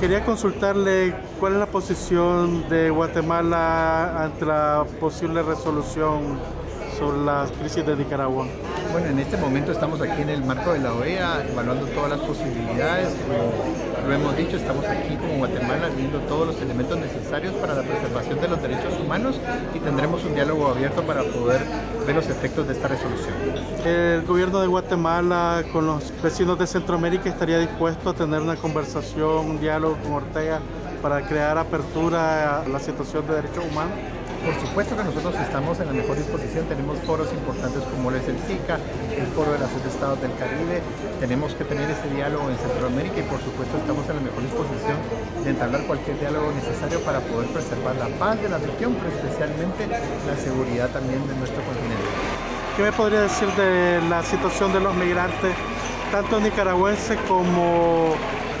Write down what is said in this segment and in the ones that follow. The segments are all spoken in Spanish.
quería consultarle cuál es la posición de Guatemala ante la posible resolución sobre la crisis de Nicaragua. Bueno, en este momento estamos aquí en el marco de la OEA evaluando todas las posibilidades. Lo hemos dicho, estamos aquí como Guatemala viendo todos los elementos necesarios para la preservación de los derechos humanos y tendremos un diálogo abierto para poder ver los efectos de esta resolución. El gobierno de Guatemala con los vecinos de Centroamérica estaría dispuesto a tener una conversación, un diálogo con Ortega para crear apertura a la situación de derechos humanos. Por supuesto que nosotros estamos en la mejor disposición, tenemos foros importantes como es el SICA, el Foro de las Estados del Caribe, tenemos que tener ese diálogo en Centroamérica y por supuesto estamos en la mejor disposición de entablar cualquier diálogo necesario para poder preservar la paz de la región, pero especialmente la seguridad también de nuestro continente. ¿Qué me podría decir de la situación de los migrantes, tanto nicaragüenses como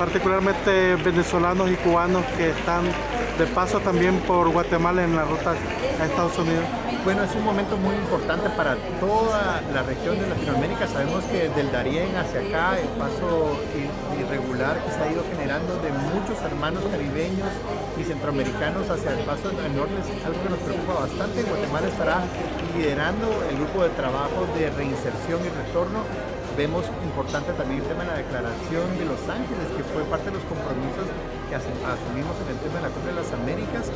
particularmente venezolanos y cubanos que están de paso también por Guatemala en la ruta a Estados Unidos? Bueno, es un momento muy importante para toda la región de Latinoamérica. Sabemos que del Darién hacia acá el paso irregular que se ha ido generando de muchos hermanos caribeños y centroamericanos hacia el paso al norte es algo que nos preocupa bastante. Guatemala estará liderando el grupo de trabajo de reinserción y retorno vemos importante también el tema de la declaración de Los Ángeles, que fue parte de los compromisos que asumimos en el tema de la Cumbre de las Américas.